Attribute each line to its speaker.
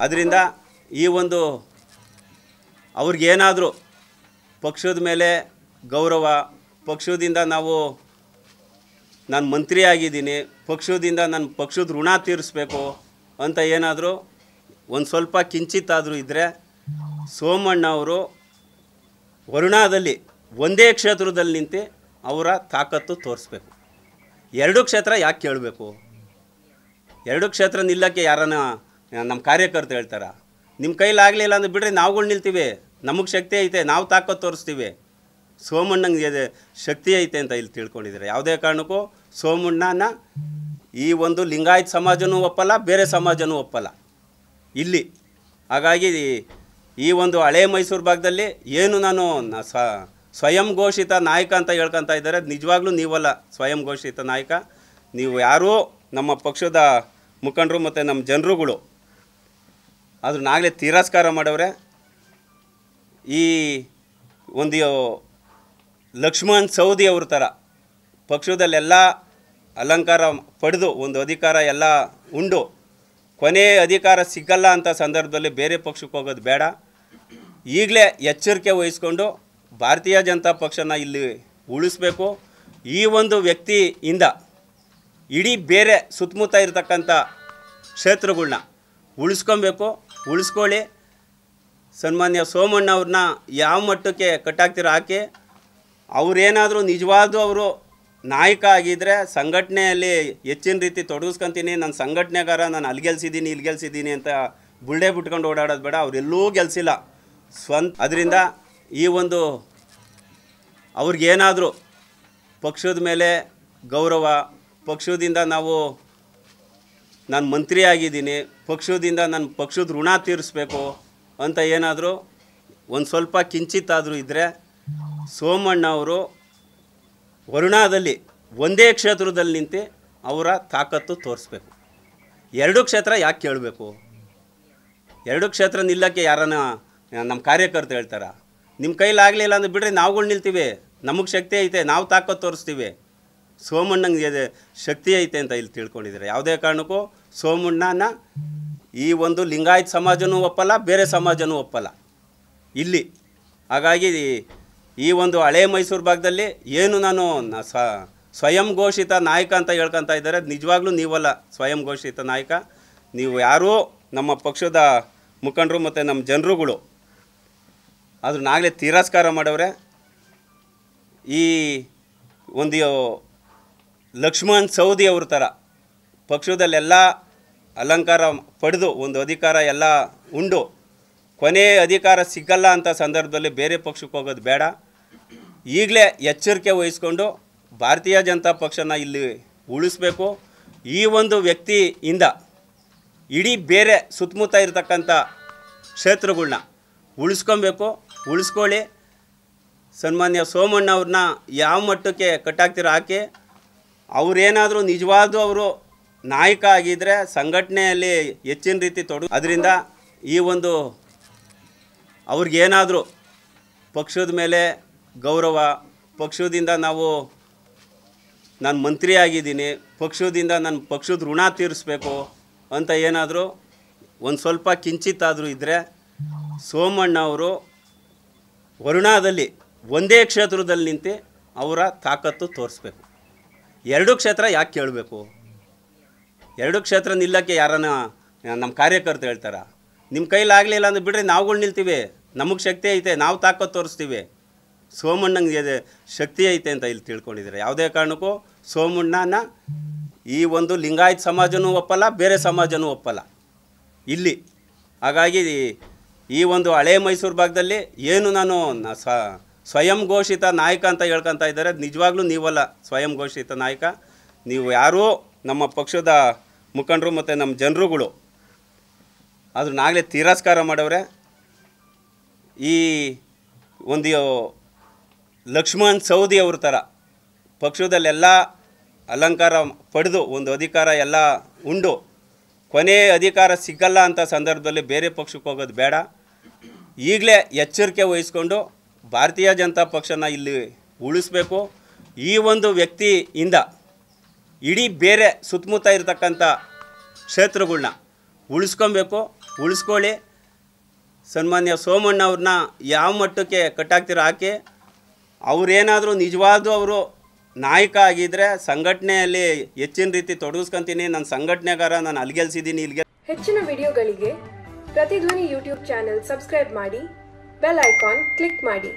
Speaker 1: ಅದರಿಂದ ಈ ಒಂದು ಅವ್ರಿಗೇನಾದರೂ ಪಕ್ಷದ ಮೇಲೆ ಗೌರವ, ಪಕ್ಷದಿಂದ ನಾವು ನಾನು ಮಂತ್ರಿ ಆಗಿದ್ದೀನಿ ಪಕ್ಷದಿಂದ ನನ್ನ ಪಕ್ಷದ ಋಣ ತೀರಿಸ್ಬೇಕು ಅಂತ ಏನಾದರೂ ಒಂದು ಸ್ವಲ್ಪ ಕಿಂಚಿತ್ತಾದರೂ ಇದ್ದರೆ ಸೋಮಣ್ಣ ಅವರು ವರುಣಾದಲ್ಲಿ ಒಂದೇ ಕ್ಷೇತ್ರದಲ್ಲಿ ನಿಂತು ಅವರ ತಾಕತ್ತು ತೋರಿಸ್ಬೇಕು. ಎರಡು ಕ್ಷೇತ್ರ ಯಾಕೆ ಕೇಳಬೇಕು? ಎರಡು ಕ್ಷೇತ್ರ ನಿಲ್ಲಕ್ಕೆ ಯಾರನ್ನ ನಮ್ಮ ಕಾರ್ಯಕರ್ತರು ಹೇಳ್ತಾರೆ ನಿಮ್ಮ ಕೈಲಾಗಲಿಲ್ಲ ಅಂದ್ರೆ ಬಿಡ್ರಿ, ನಾವುಗಳು ನಿಲ್ತೀವಿ. ನಮಗೆ ಶಕ್ತಿ ಐತೆ, ನಾವು ತಾಕತ್ತು ತೋರಿಸ್ತೀವಿ. ಸೋಮಣ್ಣಂಗೆ ಶಕ್ತಿ ಐತೆ ಅಂತ ಇಲ್ಲಿ ತಿಳ್ಕೊಂಡಿದ್ದಾರೆ. ಯಾವುದೇ ಕಾರಣಕ್ಕೂ ಸೋಮಣ್ಣನ ಈ ಒಂದು ಲಿಂಗಾಯತ್ ಸಮಾಜನೂ ಒಪ್ಪಲ್ಲ, ಬೇರೆ ಸಮಾಜನೂ ಒಪ್ಪಲ್ಲ. ಇಲ್ಲಿ. ಹಾಗಾಗಿ ಈ ಒಂದು ಹಳೆ ಮೈಸೂರು ಭಾಗದಲ್ಲಿ ಏನು ನಾನು ಸ- ಸ್ವಯಂ ಘೋಷಿತ ನಾಯಕ ಅಂತ ಹೇಳ್ಕೊತಾ ಇದ್ದಾರೆ. ನಿಜವಾಗ್ಲೂ ನೀವಲ್ಲ, ಸ್ವಯಂ ಘೋಷಿತ ನಾಯಕ. ನೀವು ಯಾರೂ ನಮ್ಮ ಪಕ್ಷದ ಮುಖಂಡರು ಮತ್ತು ನಮ್ಮ ಜನರುಗಳು ಅದನ್ನಾಗಲೇ ತಿರಸ್ಕಾರ ಮಾಡವ್ರೆ. ಈ ಒಂದು ಲಕ್ಷ್ಮಣ್ ಸೌದಿ ಅವ್ರ ಥರ ಪಕ್ಷದಲ್ಲೆಲ್ಲ ಅಲಂಕಾರ ಪಡೆದು ಒಂದು ಅಧಿಕಾರ ಎಲ್ಲ ಉಂಡು. ಕೊನೆ ಅಧಿಕಾರ ಸಿಗಲ್ಲ ಅಂತ ಸಂದರ್ಭದಲ್ಲಿ ಬೇರೆ ಪಕ್ಷಕ್ಕೆ ಹೋಗೋದು ಬೇಡ. ಈಗಲೇ ಎಚ್ಚರಿಕೆ ವಹಿಸ್ಕೊಂಡು ಭಾರತೀಯ ಜನತಾ ಪಕ್ಷನ ಇಲ್ಲಿ ಉಳಿಸ್ಬೇಕು. ಈ ಒಂದು ವ್ಯಕ್ತಿಯಿಂದ ಇಡೀ ಬೇರೆ ಸುತ್ತಮುತ್ತ ಇರತಕ್ಕಂಥ ಕ್ಷೇತ್ರಗಳನ್ನ ಉಳಿಸ್ಕೊಬೇಕು. ಉಳಿಸ್ಕೊಳ್ಳಿ. ಸನ್ಮಾನ್ಯ ಸೋಮಣ್ಣ ಅವ್ರನ್ನ ಯಾವ ಮಟ್ಟಕ್ಕೆ ಕಟ್ಟಾಗ್ತಿರೋ ಹಾಕಿ ಅವರೇನಾದರೂ ನಿಜವಾದ ಅವರು ನಾಯಕ ಆಗಿದ್ದರೆ ಸಂಘಟನೆಯಲ್ಲಿ ಹೆಚ್ಚಿನ ರೀತಿ ತೊಡಗಿಸ್ಕೊಂತೀನಿ, ನನ್ನ ಸಂಘಟನೆಗಾರ ನಾನು ಅಲ್ಲಿ ಗೆಲ್ಸಿದ್ದೀನಿ, ಇಲ್ಲಿ ಗೆಲ್ಸಿದ್ದೀನಿ ಅಂತ ಬುಳ್ಳೆ ಬಿಟ್ಕೊಂಡು ಓಡಾಡೋದು ಬೇಡ, ಅವರೆಲ್ಲೂ ಗೆಲ್ಸಿಲ್ಲ. ಸ್ವಂತ ಅದರಿಂದ ಈ ಒಂದು ಅವ್ರಿಗೇನಾದರೂ ಪಕ್ಷದ ಮೇಲೆ ಗೌರವ, ಪಕ್ಷದಿಂದ ನಾವು ನಾನು ಮಂತ್ರಿ ಆಗಿದ್ದೀನಿ ಪಕ್ಷದಿಂದ ನನ್ನ ಪಕ್ಷದ ಋಣ ತೀರಿಸ್ಬೇಕು ಅಂತ ಏನಾದರೂ ಒಂದು ಸ್ವಲ್ಪ ಕಿಂಚಿತ್ತಾದರೂ ಇದ್ದರೆ ಸೋಮಣ್ಣ ಅವರು ವರುಣಾದಲ್ಲಿ ಒಂದೇ ಕ್ಷೇತ್ರದಲ್ಲಿ ನಿಂತು ಅವರ ತಾಕತ್ತು ತೋರಿಸ್ಬೇಕು. ಎರಡು ಕ್ಷೇತ್ರ ಯಾಕೆ ಕೇಳಬೇಕು? ಎರಡು ಕ್ಷೇತ್ರ ನಿಲ್ಲಕ್ಕೆ ಯಾರನ್ನ ನಮ್ಮ ಕಾರ್ಯಕರ್ತರು ಹೇಳ್ತಾರ? ನಿಮ್ಮ ಕೈಲಾಗಲಿಲ್ಲ ಅಂದ್ರೆ ಬಿಡ್ರಿ, ನಾವುಗಳು ನಿಲ್ತೀವಿ. ನಮಗೆ ಶಕ್ತಿ ಐತೆ, ನಾವು ತಾಕತ್ತು ತೋರಿಸ್ತೀವಿ. ಸೋಮಣ್ಣಂಗೆ ಶಕ್ತಿ ಐತೆ ಅಂತ ಇಲ್ಲಿ ತಿಳ್ಕೊಂಡಿದ್ದಾರೆ? ಯಾವುದೇ ಕಾರಣಕ್ಕೂ ಸೋಮಣ್ಣನ ಈ ಒಂದು ಲಿಂಗಾಯತ್ ಸಮಾಜನೂ ಒಪ್ಪಲ್ಲ, ಬೇರೆ ಸಮಾಜನೂ ಒಪ್ಪಲ್ಲ. ಇಲ್ಲಿ. ಹಾಗಾಗಿ ಈ ಒಂದು ಹಳೆ ಮೈಸೂರು ಭಾಗದಲ್ಲಿ ಏನು ನಾನು ಸ- ಸ್ವಯಂ ಘೋಷಿತ ನಾಯಕ ಅಂತ ಹೇಳ್ಕೊತಾ ಇದ್ದಾರೆ ನಿಜವಾಗ್ಲೂ ನೀವಲ್ಲ ಸ್ವಯಂ ಘೋಷಿತ ನಾಯಕ. ನೀವು ಯಾರೂ ನಮ್ಮ ಪಕ್ಷದ ಮುಖಂಡರು ಮತ್ತು ನಮ್ಮ ಜನರುಗಳು ಅದನ್ನಾಗಲೇ ತಿರಸ್ಕಾರ ಮಾಡವ್ರೆ. ಈ ಒಂದು ಲಕ್ಷ್ಮಣ್ ಸೌದಿ ಅವ್ರ ಥರ ಪಕ್ಷದಲ್ಲೆಲ್ಲ ಅಲಂಕಾರ ಪಡೆದು ಒಂದು ಅಧಿಕಾರ ಎಲ್ಲ ಉಂಡು. ಕೊನೆ ಅಧಿಕಾರ ಸಿಗಲ್ಲ ಅಂತ ಸಂದರ್ಭದಲ್ಲಿ ಬೇರೆ ಪಕ್ಷಕ್ಕೆ ಹೋಗೋದು ಬೇಡ. ಈಗಲೇ ಎಚ್ಚರಿಕೆ ವಹಿಸ್ಕೊಂಡು ಭಾರತೀಯ ಜನತಾ ಪಕ್ಷನ ಇಲ್ಲಿ ಉಳಿಸ್ಬೇಕು. ಈ ಒಂದು ವ್ಯಕ್ತಿಯಿಂದ ಇಡೀ ಬೇರೆ ಸುತ್ತಮುತ್ತ ಇರತಕ್ಕಂಥ ಕ್ಷೇತ್ರಗಳನ್ನ ಉಳಿಸ್ಕೊಬೇಕು. ಉಳಿಸ್ಕೊಳ್ಳಿ. ಸನ್ಮಾನ್ಯ ಸೋಮಣ್ಣ ಅವ್ರನ್ನ ಯಾವ ಮಟ್ಟಕ್ಕೆ ಕಟ್ಟಾಗ್ತಿರೋ ಹಾಕಿ ಅವರೇನಾದರೂ ನಿಜವಾದ ಅವರು ನಾಯಕ ಆಗಿದ್ದರೆ ಸಂಘಟನೆಯಲ್ಲಿ ಹೆಚ್ಚಿನ ರೀತಿ ತೊಡ ಅದರಿಂದ ಈ ಒಂದು ಅವ್ರಿಗೇನಾದರೂ ಪಕ್ಷದ ಮೇಲೆ ಗೌರವ, ಪಕ್ಷದಿಂದ ನಾವು ನಾನು ಮಂತ್ರಿ ಆಗಿದ್ದೀನಿ ಪಕ್ಷದಿಂದ ನನ್ನ ಪಕ್ಷದ ಋಣ ತೀರಿಸ್ಬೇಕು ಅಂತ ಏನಾದರೂ ಒಂದು ಸ್ವಲ್ಪ ಕಿಂಚಿತ್ತಾದರೂ ಇದ್ದರೆ ಸೋಮಣ್ಣ ಅವರು ವರುಣಾದಲ್ಲಿ ಒಂದೇ ಕ್ಷೇತ್ರದಲ್ಲಿ ನಿಂತು ಅವರ ತಾಕತ್ತು ತೋರಿಸ್ಬೇಕು. ಎರಡು ಕ್ಷೇತ್ರ ಯಾಕೆ ಕೇಳಬೇಕು? ಎರಡು ಕ್ಷೇತ್ರ ನಿಲ್ಲಕ್ಕೆ ಯಾರನ್ನ ನಮ್ಮ ಕಾರ್ಯಕರ್ತರು ಹೇಳ್ತಾರ. ನಿಮ್ಮ ಕೈಲಾಗಲಿಲ್ಲ ಅಂದ್ರೆ ಬಿಡ್ರಿ, ನಾವುಗಳು ನಿಲ್ತೀವಿ. ನಮಗೆ ಶಕ್ತಿ ಐತೆ, ನಾವು ತಾಕತ್ತು ತೋರಿಸ್ತೀವಿ. ಸೋಮಣ್ಣಂಗೆ ಶಕ್ತಿ ಐತೆ ಅಂತ ಇಲ್ಲಿ ತಿಳ್ಕೊಂಡಿದ್ದಾರೆ. ಯಾವುದೇ ಕಾರಣಕ್ಕೂ ಸೋಮಣ್ಣನ ಈ ಒಂದು ಲಿಂಗಾಯತ್ ಸಮಾಜನೂ ಒಪ್ಪಲ್ಲ, ಬೇರೆ ಸಮಾಜನೂ ಒಪ್ಪಲ್ಲ. ಇಲ್ಲಿ. ಹಾಗಾಗಿ ಈ ಒಂದು ಹಳೆ ಮೈಸೂರು ಭಾಗದಲ್ಲಿ ಏನು ನಾನು ಸ್ವಯಂ ಘೋಷಿತ ನಾಯಕ ಅಂತ ಹೇಳ್ಕೊತಾ ಇದ್ದಾರೆ. ನಿಜವಾಗ್ಲೂ ನೀವಲ್ಲ ಸ್ವಯಂ ಘೋಷಿತ ನಾಯಕ. ನೀವು ಯಾರೂ ನಮ್ಮ ಪಕ್ಷದ ಮುಖಂಡರು ಮತ್ತು ನಮ್ಮ ಜನರುಗಳು ಅದನ್ನಾಗಲೇ ತಿರಸ್ಕಾರ ಮಾಡವ್ರೆ. ಈ ಒಂದು ಲಕ್ಷ್ಮಣ್ ಸೌದಿ ಅವ್ರ ಥರ ಪಕ್ಷದಲ್ಲೆಲ್ಲ ಅಲಂಕಾರ ಪಡೆದು ಒಂದು ಅಧಿಕಾರ ಎಲ್ಲ ಉಂಡು. ಕೊನೆ ಅಧಿಕಾರ ಸಿಗಲ್ಲ ಅಂತ ಸಂದರ್ಭದಲ್ಲಿ ಬೇರೆ ಪಕ್ಷಕ್ಕೆ ಹೋಗೋದು ಬೇಡ. ಈಗಲೇ ಎಚ್ಚರಿಕೆ ವಹಿಸ್ಕೊಂಡು ಭಾರತೀಯ ಜನತಾ ಪಕ್ಷನ ಇಲ್ಲಿ ಉಳಿಸ್ಬೇಕು. ಈ ಒಂದು ವ್ಯಕ್ತಿಯಿಂದ ಇಡೀ ಬೇರೆ ಸುತ್ತಮುತ್ತ ಇರತಕ್ಕಂಥ ಕ್ಷೇತ್ರಗಳನ್ನ ಉಳಿಸ್ಕೊಬೇಕು, ಉಳಿಸ್ಕೊಳ್ಳಿ. ಸನ್ಮಾನ್ಯ ಸೋಮಣ್ಣ ಅವ್ರನ್ನ ಯಾವ ಮಟ್ಟಕ್ಕೆ ಕಟ್ಟಾಗ್ತಿರೋ ಹಾಕಿ. ಅವರೇನಾದರೂ ನಿಜವಾದ ಅವರು ನಾಯಕ ಆಗಿದ್ದರೆ ಸಂಘಟನೆಯಲ್ಲಿ ಹೆಚ್ಚಿನ ರೀತಿ ತೊಡಗಿಸ್ಕೊಂತೀನಿ. ನನ್ನ ಸಂಘಟನೆಗಾರ ನಾನು ಅಲ್ಗೆಲ್ಸಿದ್ದೀನಿ ಇಲ್ಲಿಗೆ
Speaker 2: ಹೆಚ್ಚಿನ ವಿಡಿಯೋಗಳಿಗೆ ಪ್ರತಿಧ್ವನಿ ಯೂಟ್ಯೂಬ್ ಚಾನೆಲ್ ಸಬ್ಸ್ಕ್ರೈಬ್ ಮಾಡಿ, ಬೆಲ್ ಐಕಾನ್ ಕ್ಲಿಕ್ ಮಾಡಿ.